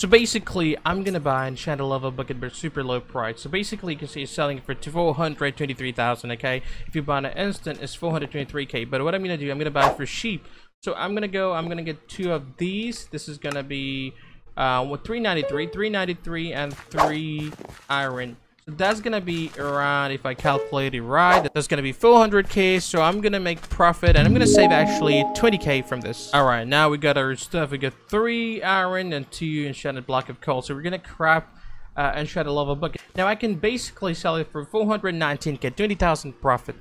So basically, I'm gonna buy Enchanted Lava Bucket for super low price. So basically, you can see it's selling for 423,000. Okay, if you buy an instant, it's 423k. But what I'm gonna do, I'm gonna buy it for cheap. So I'm gonna go. I'm gonna get two of these. This is gonna be uh, with 393, 393, and three iron. That's gonna be around, if I calculate it right, that's gonna be 400k. So I'm gonna make profit, and I'm gonna save actually 20k from this. All right, now we got our stuff. We got three iron and two enchanted block of coal. So we're gonna craft uh, enchanted lava bucket. Now I can basically sell it for 419k, 20,000 profit.